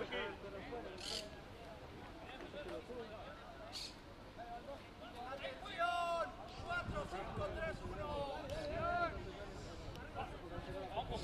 Jorge. ¡Atención! 4, 5, 3, 1. ¡Vamos!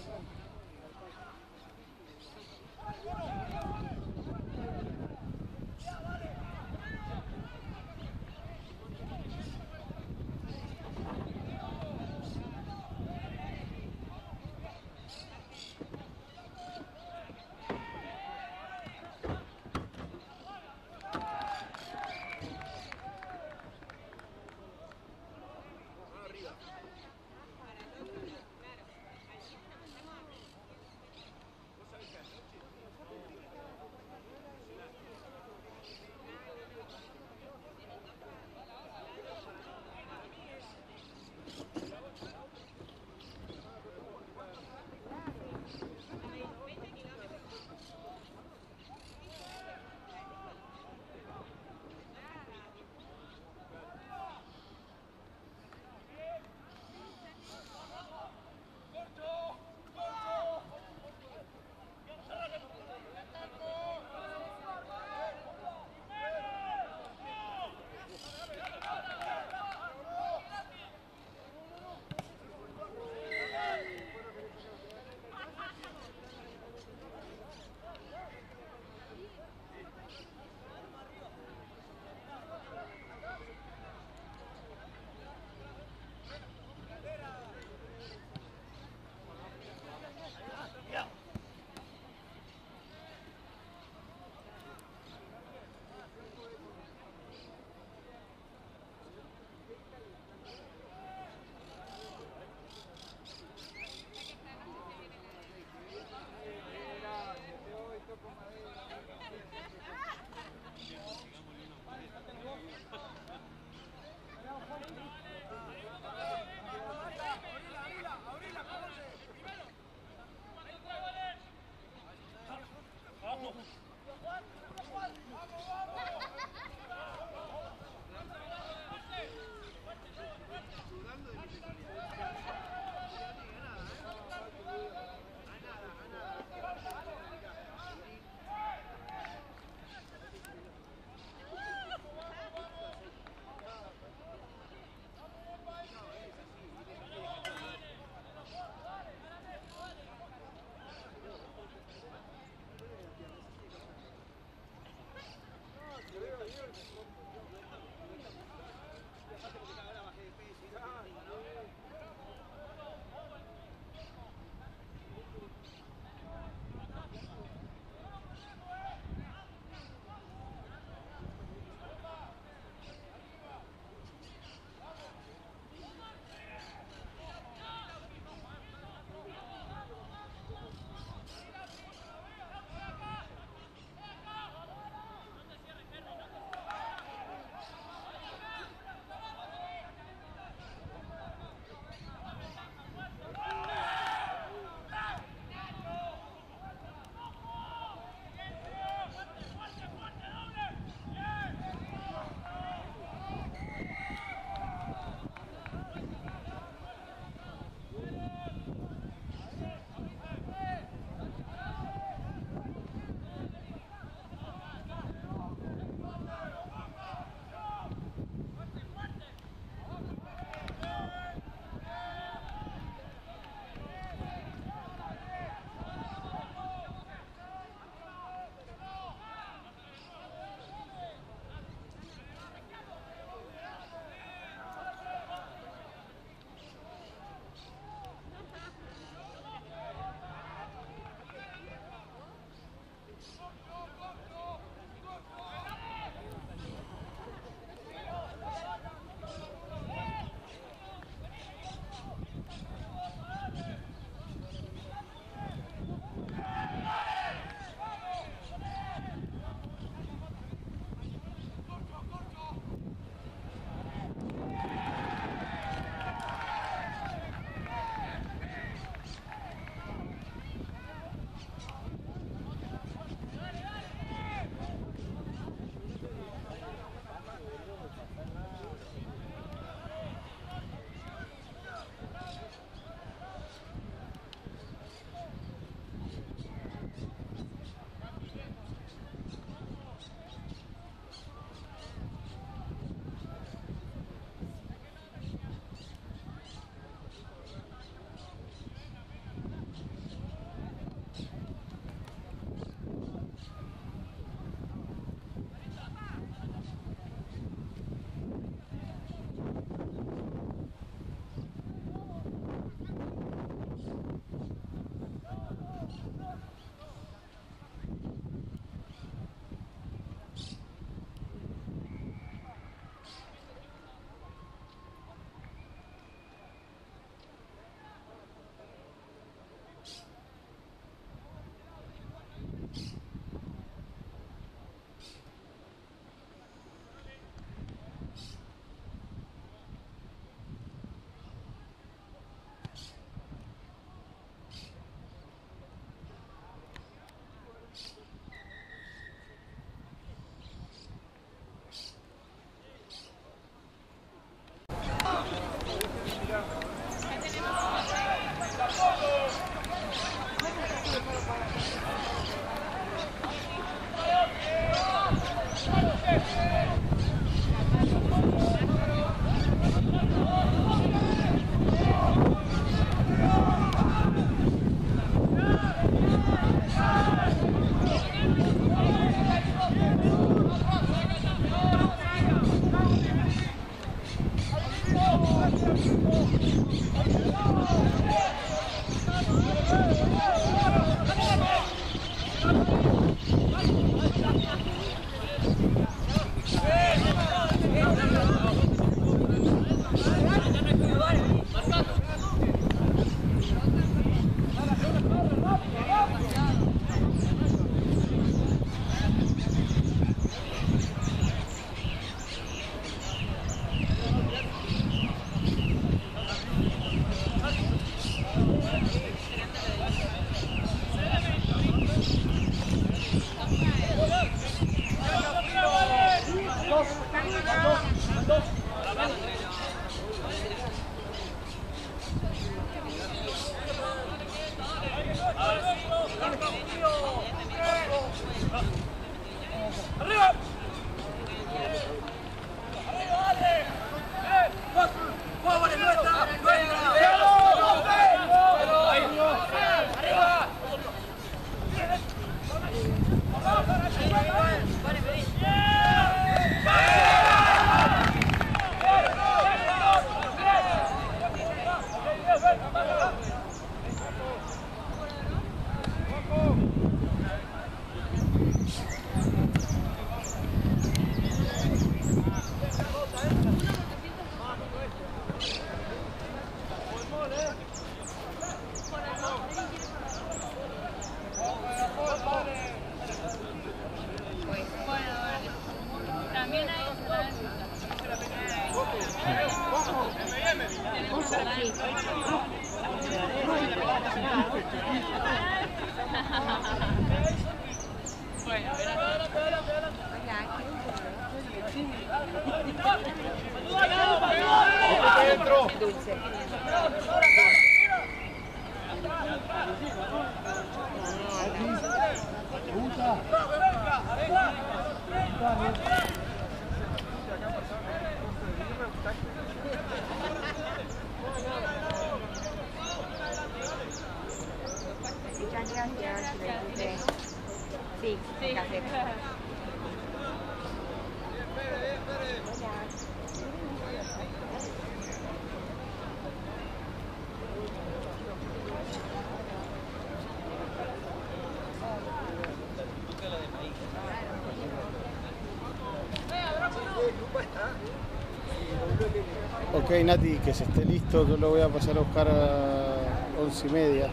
Nati, que se esté listo, yo lo voy a pasar a buscar a once y media.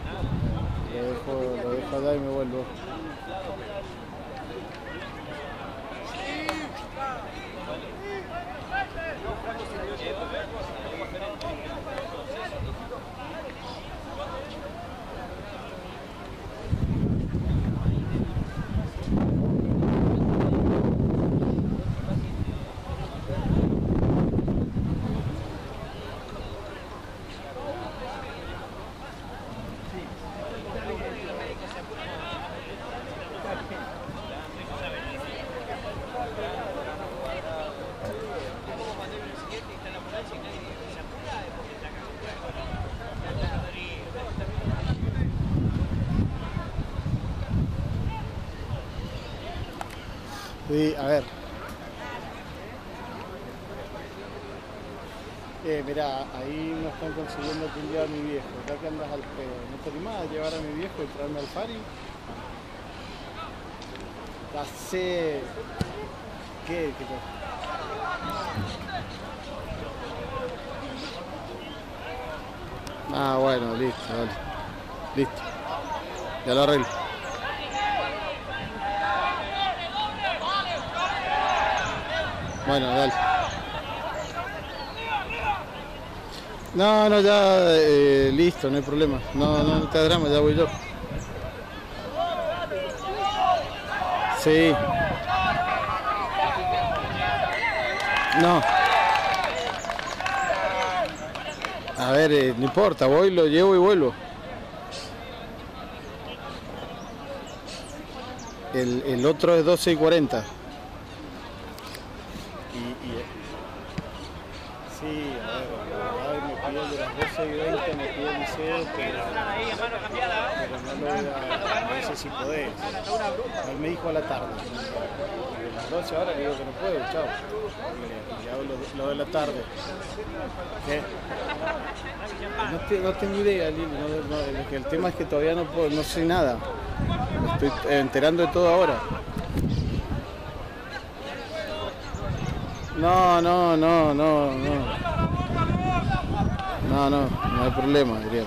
Lo dejo, lo dejo allá y me vuelvo. Sí, a ver. Eh, mira, ahí no están consiguiendo quién lleva a mi viejo. Acá que andas al pedo. ¿No te animás a llevar a mi viejo y traerme al pari? Ya sé. ¿Qué? ¿Qué Ah, bueno, listo, dale. Listo. Ya lo arreglo. Bueno, dale. No, no, ya eh, listo, no hay problema. No, no, no te drama, ya voy yo. Sí. No. A ver, eh, no importa, voy, lo llevo y vuelvo. El, el otro es 12 y 40. el liceo, pero, pero no lo iba, no sé si podés. Él me dijo a la tarde. A las 12 horas le digo que no puedo, chao. Le, le hago lo, lo, de la tarde. ¿Qué? No, te, no tengo idea, Lili. No, el tema es que todavía no, puedo, no sé nada. Estoy enterando de todo ahora. No, no, no, no, no. No, no, no hay problema, Adrián.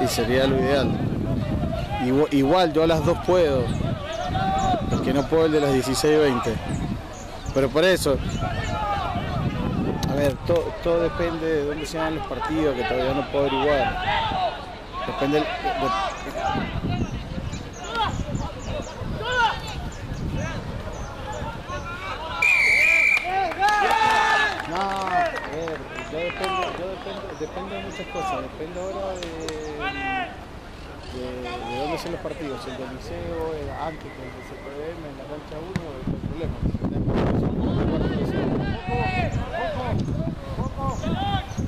Y sería lo ideal. Igu- Igual, yo a las dos puedo. El que no puedo el de las 16 y 20. Pero por eso. A ver, to- todo depende de dónde se hagan los partidos, que todavía no puedo averiguar. Depende de- de- No, a ver, yo dependo, yo dependo, depende de muchas cosas, depende ahora de, de, de dónde son los partidos, el del liceo, el- antes que el CPM, en la cancha 1, no hay problema.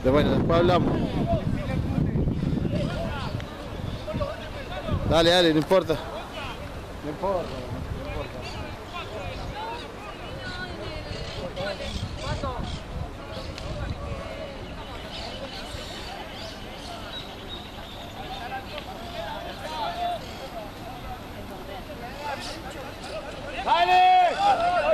De bueno, después hablamos. Dale, dale. No importa, no importa. 파 이!